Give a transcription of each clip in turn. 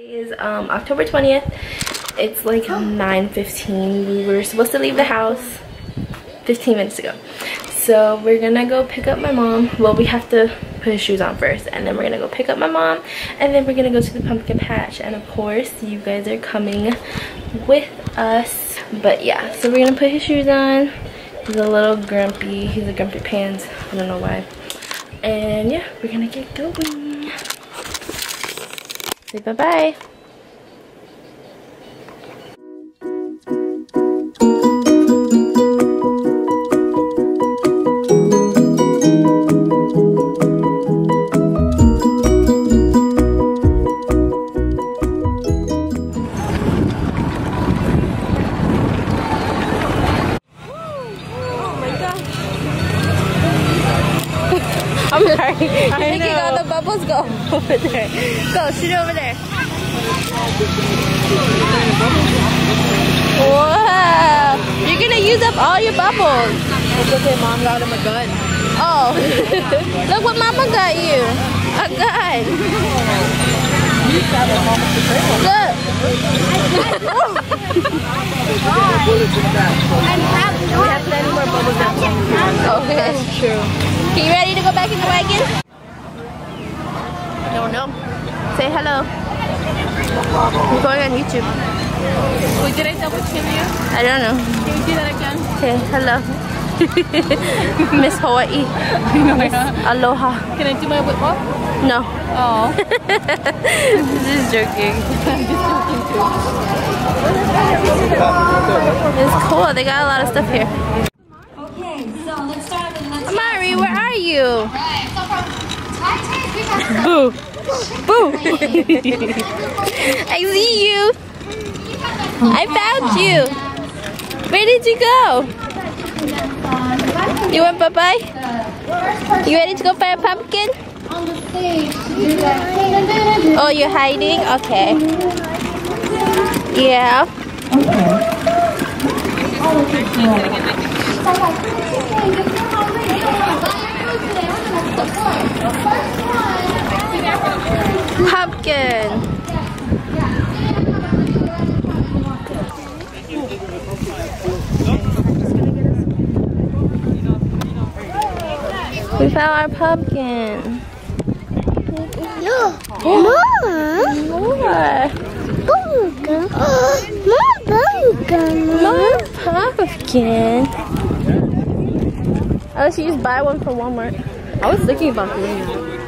is um, October 20th. It's like 9.15. We were supposed to leave the house 15 minutes ago. So we're gonna go pick up my mom. Well, we have to put his shoes on first. And then we're gonna go pick up my mom. And then we're gonna go to the pumpkin patch. And of course, you guys are coming with us. But yeah, so we're gonna put his shoes on. He's a little grumpy. He's a grumpy pants. I don't know why. And yeah, we're gonna get going. Say bye-bye. Go, shoot it over there. Wow. You're gonna use up all your bubbles. It's okay, mom got him a gun. Oh. Look what mama got you. A gun. Look. We have plenty more bubbles at home. Okay, that's true. Okay, you ready to go back in the wagon? No, no. Say hello. We're going on YouTube. Wait, did I double chin you? I don't know. Can you do that again? Okay, hello. Miss Hawaii. Miss Aloha. Can I do my whip walk? No. Oh. This Just joking. It's cool. They got a lot of stuff here. Okay, so let's start with let's Amari, where are you? Right, so from Thai we have Boo. Boo. I see you. I found you. Where did you go? You went bye-bye? You ready to go buy a pumpkin? on the stage. Do that. Oh, you're hiding? Okay. Yeah. Pumpkin. We found our pumpkin. No, Mama, More. pumpkin. More pumpkin. More pumpkin. Unless you just buy one from Walmart. I was thinking about doing that.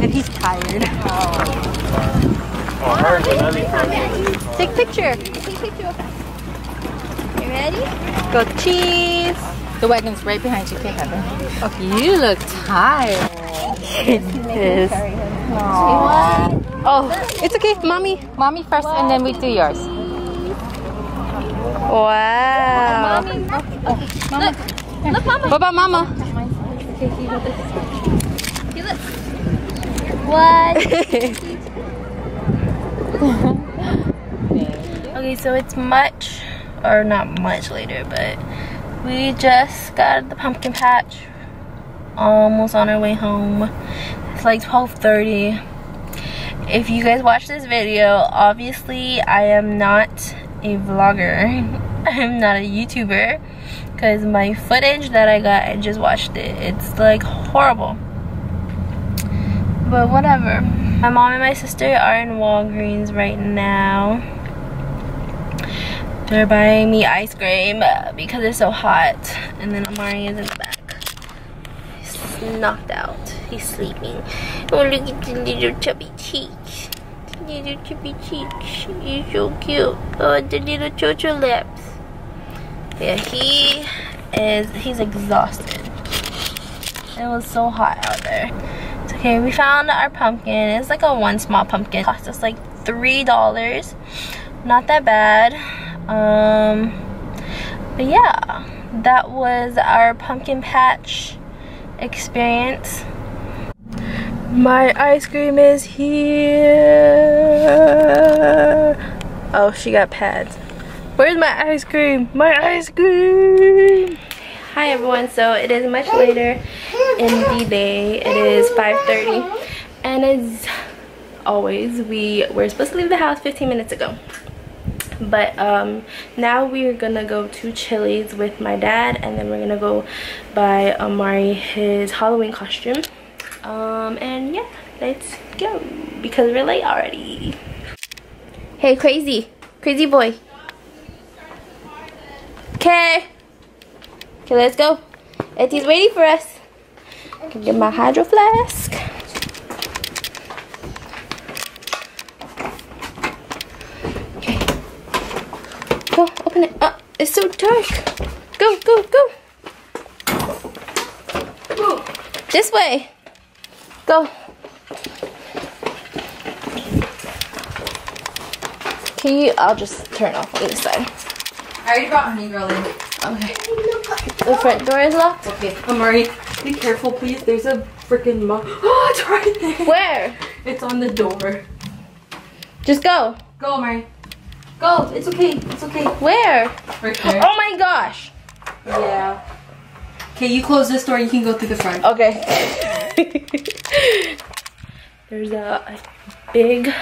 And he's tired. Take picture. Take picture of us. You ready? Go cheese. The wagon's right behind you. Okay, Heather. Oh, you look tired. Goodness. Oh, it's okay. Mommy. Mommy first and then we do yours. Wow. Look, look, Mama. What about Mama? What? okay, so it's much, or not much later, but we just got the pumpkin patch. Almost on our way home. It's like 12:30. If you guys watch this video, obviously I am not a vlogger. I'm not a YouTuber because my footage that I got, I just watched it. It's like horrible but whatever. My mom and my sister are in Walgreens right now. They're buying me ice cream uh, because it's so hot. And then Amari is in the back. He's knocked out. He's sleeping. Oh, look at the little chubby cheeks. Little chubby cheeks. He's so cute. Oh, the little chocho lips. Yeah, he is, he's exhausted. It was so hot out there. It's okay, we found our pumpkin. It's like a one small pumpkin. It cost us like $3. Not that bad. Um, but yeah, that was our pumpkin patch experience. My ice cream is here. Oh, she got pads. Where's my ice cream? My ice cream! Hi everyone, so it is much later in the day. It is 5.30 and as always, we were supposed to leave the house 15 minutes ago. But um, now we're gonna go to Chili's with my dad and then we're gonna go buy Amari his Halloween costume. Um, and yeah, let's go because we're late already. Hey, crazy, crazy boy. Okay. Okay, let's go. Etty's waiting for us. Get my hydro flask. Okay. Go, open it. Oh, it's so dark. Go, go, go. This way. Go. Can you, I'll just turn off on this side. I already brought honey girl in. Okay. The front door is locked. Okay, I'm Amari, be careful, please. There's a freaking moth. Oh, it's right there. Where? It's on the door. Just go. Go, Amari. Go. It's okay. It's okay. Where? Right there. Oh my gosh. Yeah. Okay, you close this door. You can go through the front. Okay. There's a, big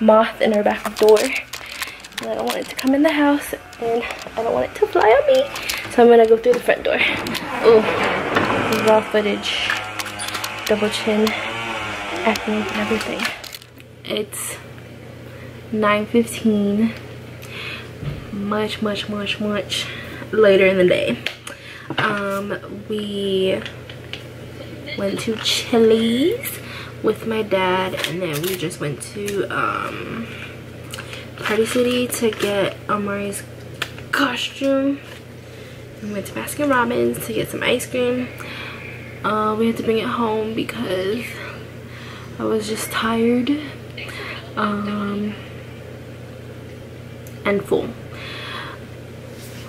moth in our back door. And I don't want it to come in the house and I don't want it to fly on me. So I'm gonna go through the front door. Ooh, raw footage, double chin, acne and everything. It's 9.15, much, much, much, much later in the day. Um, we went to Chili's with my dad and then we just went to um, Party City to get Amari's costume. We went to Baskin Robbins to get some ice cream. Uh, we had to bring it home because I was just tired um, and full.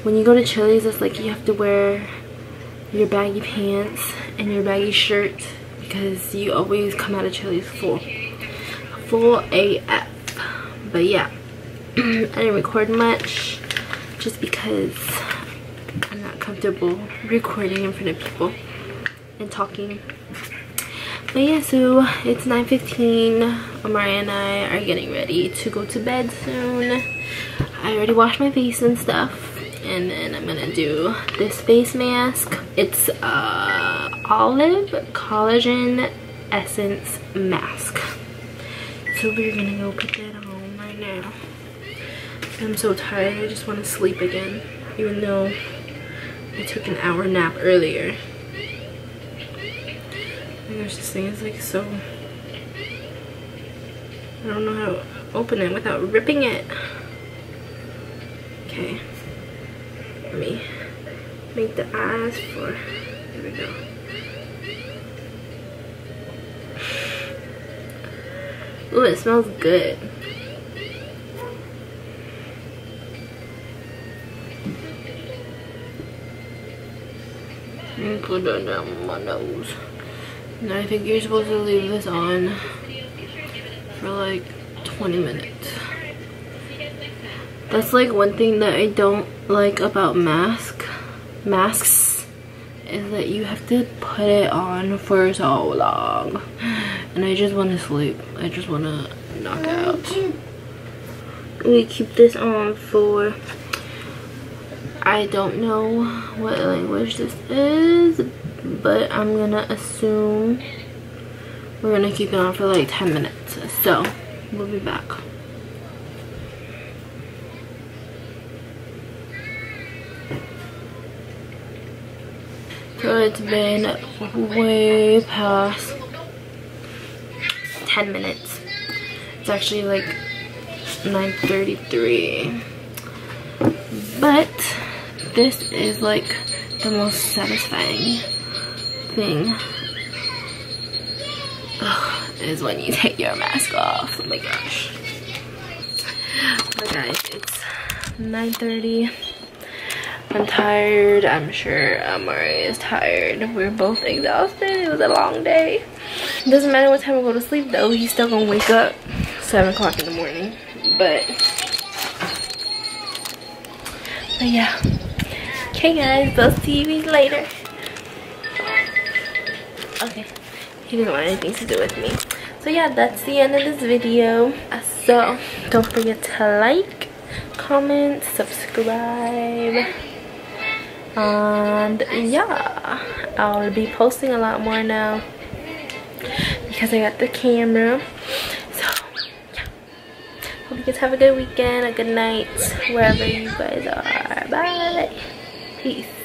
When you go to Chili's, it's like you have to wear your baggy pants and your baggy shirt because you always come out of Chili's full. Full AF. But yeah, I didn't record much just because I'm not comfortable recording in front of people and talking. But yeah, so it's 9.15. Amari and I are getting ready to go to bed soon. I already washed my face and stuff. And then I'm gonna do this face mask. It's uh, Olive Collagen Essence Mask. So we're gonna go put that on right now. I'm so tired, I just want to sleep again. Even though I took an hour nap earlier. Oh gosh, this thing is like so... I don't know how to open it without ripping it. Okay. Make the eyes for... There we go. Ooh, it smells good. Put that down my nose. I think you're supposed to leave this on for like 20 minutes. That's like one thing that I don't like about mask masks is that you have to put it on for so long. And I just want to sleep. I just want to knock out. We keep this on for I don't know what language this is, but I'm gonna assume we're gonna keep it on for like 10 minutes. So, we'll be back. It's been way past 10 minutes. It's actually like 9.33. But this is like the most satisfying thing Ugh, is when you take your mask off. Oh my gosh. But guys, it's 9.30. I'm tired. I'm sure Amari is tired. We're both exhausted. It was a long day. It doesn't matter what time we go to sleep though. He's still gonna wake up 7 o'clock in the morning. But, but yeah. Okay guys, I'll see you later. Okay, he didn't want anything to do with me. So yeah, that's the end of this video. So don't forget to like, comment, subscribe. And yeah, I'll be posting a lot more now because I got the camera. So yeah, hope you guys have a good weekend, a good night, wherever you guys are. Bye. Peace.